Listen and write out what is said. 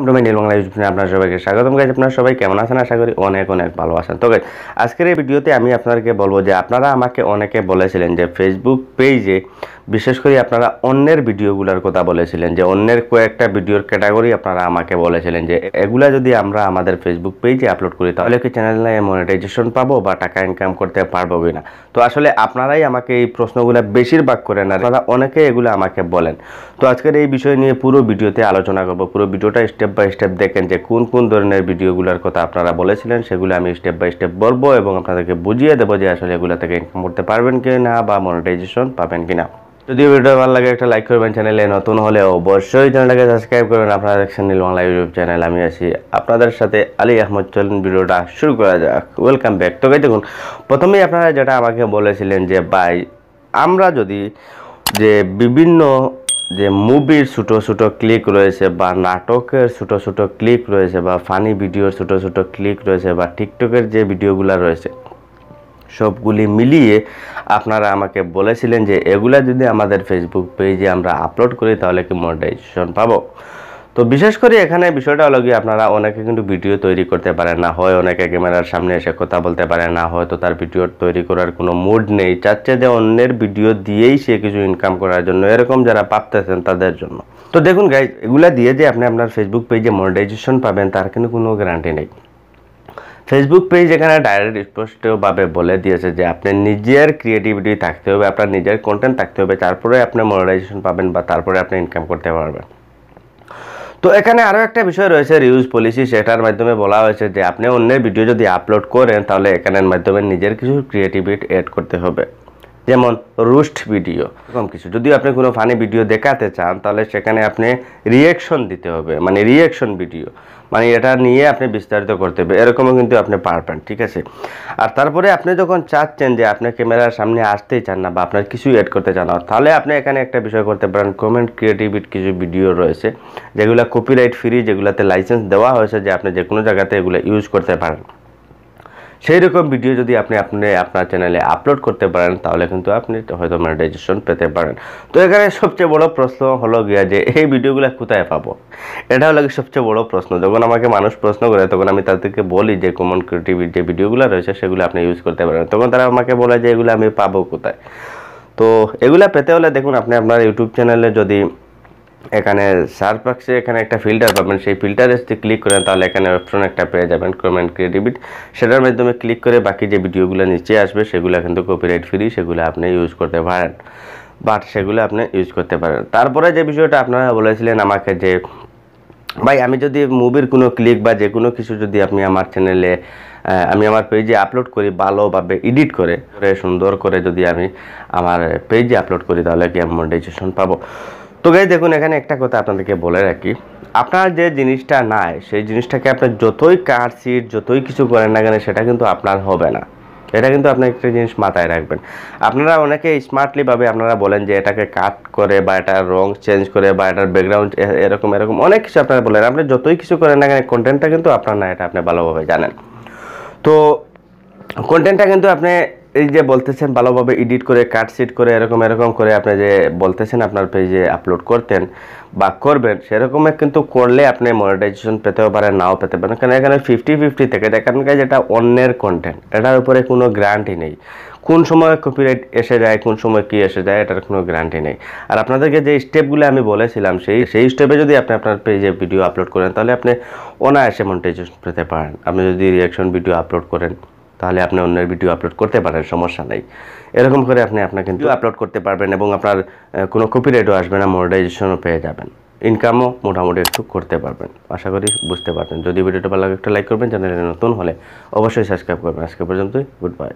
আমরা নীল বাংলা ইউটিউব আপনার সবাইকে স্বাগতম গাইজ আপনারা সবাই কেমন আছেন? আশা করি অনেক অনেক ভালো আছেন। তো guys, আজকের এই ভিডিওতে আমি আপনাদেরকে বলব যে আপনারা আমাকে অনেকে বলেছিলেন যে ফেসবুক পেজে বিশেষ করে আপনারা অন্যের ভিডিওগুলোর কথা বলেছিলেন যে অন্যের কয়েকটা ভিডিওর ক্যাটাগরি আপনারা আমাকে বলেছিলেন যে এগুলা যদি আমরা আমাদের ফেসবুক পেজে আপলোড করি তাহলে কি চ্যানেলে মনিটাইজেশন পাবো বা টাকা ইনকাম করতে পারব কিনা? তো আসলে আপনারাই আমাকে এই প্রশ্নগুলো বেশিরভাগ করেন আর আপনারা অনেকে এগুলো আমাকে বলেন। তো আজকের এই বিষয় নিয়ে পুরো ভিডিওতে আলোচনা করব পুরো ভিডিওটা স্টেপ বাই স্টেপ দেখেন যে কোন কোন ধরনের ভিডিওগুলোর কথা আপনারা বলেছিলেন, সেগুলো আমি স্টেপ বাই স্টেপ বলব এবং আপনাদেরকে বুঝিয়ে দেবো যে আসলে এগুলো থেকে ইনকাম করতে পারবেন কি না বা মনিটাইজেশন পাবেন কি না যদি ভিডিও ভালো লাগে, একটা লাইক করবেন চ্যানেলে নতুন হলে অবশ্যই চ্যানেলটাকে সাবস্ক্রাইব করবেন। আপনারা দেখছেন নীল বাংলা ইউটিউব চ্যানেল আমি আছি আপনাদের সাথে আলী আহমদ। চলুন ভিডিওটা শুরু করা যাক। ওয়েলকাম ব্যাক তো দেখুন, প্রথমেই আপনারা যেটা আমাকে বলেছিলেন যে, ভাই, আমরা যদি যে বিভিন্ন যে মুভির ছোটো ছোটো ক্লিক রয়েছে বা নাটকের ছোটো ছোটো ক্লিক রয়েছে বা ফানি ভিডিওর ছোটো ছোটো ক্লিক রয়েছে বা টিকটকের যে ভিডিওগুলো রয়েছে, সবগুলি মিলিয়ে আপনারা আমাকে বলেছিলেন যে এগুলা যদি আমাদের ফেসবুক পেজে আমরা আপলোড করি তাহলে কি মনিটাইজেশন পাবো? তো বিশেষ করে এখানে বিষয়টা হলো কি, আপনারা অনেকে কিন্তু ভিডিও তৈরি করতে পারেন না হয়, অনেকে ক্যামেরার সামনে এসে কথা বলতে পারে না হয়তো তার ভিডিও তৈরি করার কোনো মুড নেই। চাচ্ছে যে অন্যের ভিডিও দিয়েই সে কিছু ইনকাম করার জন্য, এরকম যারা ভাবতেছেন তাদের জন্য। তো দেখুন গাইজ এগুলা দিয়ে যে আপনি আপনার ফেসবুক পেজে মনিটাইজেশন পাবেন, তার কিন্তু কোনো গ্যারান্টি নেই। ফেসবুক পেজ এখানে ডাইরেক্ট স্পষ্টভাবে বলে দিয়েছে যে আপনি নিজের ক্রিয়েটিভিটি থাকতে হবে, আপনার নিজের কন্টেন্ট থাকতে হবে, তারপরে আপনি মনিটাইজেশন পাবেন বা তারপরে আপনি ইনকাম করতে পারবেন। তো এখানে আরও একটা বিষয় রয়েছে রিউজ পলিসি সেটার মাধ্যমে বলা হয়েছে যে আপনি অন্যের ভিডিও যদি আপলোড করেন, তাহলে এখানের মাধ্যমে নিজের কিছু ক্রিয়েটিভিটি অ্যাড করতে হবে। যেমন রুস্ট ভিডিও, এরকম কিছু। যদি আপনি কোনো ফানি ভিডিও দেখাতে চান, তাহলে সেখানে আপনি রিয়েকশন দিতে হবে মানে রিয়েকশন ভিডিও মানে এটা নিয়ে আপনি বিস্তারিত করতে হবে, এরকমও কিন্তু আপনি পারবেন, ঠিক আছে? আর তারপরে আপনি যখন চাচ্ছেন যে আপনি ক্যামেরার সামনে আসতেই চান না বা আপনার কিছু অ্যাড করতে চান না, তাহলে আপনি এখানে একটা বিষয় করতে পারেন কমেন্ট ক্রিয়েটিভিট কিছু ভিডিও রয়েছে, যেগুলো কপিরাইট ফ্রি যেগুলোতে লাইসেন্স দেওয়া হয়েছে যে আপনি যে কোনো জায়গাতে এগুলো ইউজ করতে পারেন। সেই রকম ভিডিও যদি আপনি আপনি আপনার চ্যানেলে আপলোড করতে পারেন, তাহলে কিন্তু আপনি হয়তো মনিটাইজেশন পেতে পারেন। তো এখানে সবচেয়ে বড় প্রশ্ন হলো গিয়া যে, এই ভিডিওগুলো কোথায় পাবো? এটা হলো সবচেয়ে বড় প্রশ্ন। যখন আমাকে মানুষ প্রশ্ন করে, তখন আমি তাদেরকে বলি যে কমন ক্রিয়েটিভ যে ভিডিওগুলো রয়েছে, সেগুলো আপনি ইউজ করতে পারেন। তখন তারা আমাকে বলে যে, এগুলো আমি পাবো কোথায়? তো এগুলা পেতে হলে দেখুন, আপনি আপনার ইউটিউব চ্যানেলে যদি এখানে সার্চ বক্সে এখানে একটা ফিল্টার পাবেন। সেই ফিল্টারে যদি ক্লিক করেন, তাহলে এখানে অপশন একটা পেয়ে যাবেন কমেন্ট ক্রিয়েটিভিটি সেটার মাধ্যমে ক্লিক করে বাকি যে ভিডিওগুলো নিচে আসবে, সেগুলো কিন্তু কপিরাইট ফ্রি সেগুলো আপনি ইউজ করতে পারেন। বাট সেগুলো আপনি ইউজ করতে পারেন। তারপরে যে বিষয়টা আপনারা বলেছিলেন আমাকে যে, ভাই, আমি যদি মুভির কোনো ক্লিক বা যে কোনো কিছু যদি আপনি আমার চ্যানেলে আমি আমার পেজে আপলোড করি ভালোভাবে এডিট করে সুন্দর করে যদি আমি আমার পেজে আপলোড করি, তাহলে কি আমি মনিটাইজেশন পাবো? তো গাই দেখুন, এখানে একটা কথা আপনাদেরকে বলে রাখি। আপনার যে জিনিসটা নাই, সেই জিনিসটাকে আপনি যতই কাট সিট যতই কিছু করেন না কেন, সেটা কিন্তু আপনার হবে না। এটা কিন্তু আপনি একটা জিনিস মাথায় রাখবেন। আপনারা অনেকে স্মার্টলিভাবে আপনারা বলেন যে এটাকে কাট করে বা এটার রং চেঞ্জ করে বা এটার ব্যাকগ্রাউন্ড এরকম এরকম অনেক কিছু আপনারা বলেন। আপনি যতই কিছু করেন না কেন কন্টেন্টটা কিন্তু আপনার না এটা আপনি ভালোভাবে জানেন। তো কন্টেন্টটা কিন্তু আপনি এই যে বলতেছেন ভালোভাবে এডিট করে কাটশিট করে, এরকম এরকম করে আপনি যে বলতেছেন আপনার পেজে আপলোড করতেন বা করবেন সেরকমই কিন্তু করলে আপনি মনিটাইজেশন পেতেও পারেন, নাও পেতে পারেন। কারণ এখানে ফিফটি ফিফটি থেকে দেখেন যেটা অন্যের কন্টেন্ট এটার উপরে কোনো গ্যারান্টি নেই। কোন সময় কপিরাইট এসে যায়, কোন সময় কি এসে যায়, এটার কোনো গ্যারান্টি নেই। আর আপনাদেরকে যে স্টেপগুলো আমি বলেছিলাম, সেই সেই স্টেপে যদি আপনি আপনার পেজে ভিডিও আপলোড করেন, তাহলে আপনি অনায়াসে মনিটাইজেশন পেতে পারেন। আপনি যদি রিয়াকশন ভিডিও আপলোড করেন। তাহলে আপনি অন্যের ভিডিও আপলোড করতে পারেন সমস্যা নেই। এরকম করে আপনি আপনার কিন্তু আপলোড করতে পারবেন এবং আপনার কোনো কপিরাইটও আসবে না মনিটাইজেশনও পেয়ে যাবেন। ইনকামও মোটামুটি একটু করতে পারবেন। আশা করি বুঝতে পারবেন যদি ভিডিওটা ভালো লাগে একটা লাইক করবেন চ্যানেলে নতুন হলে অবশ্যই সাবস্ক্রাইব করবেন। আজকে পর্যন্তই গুড বাই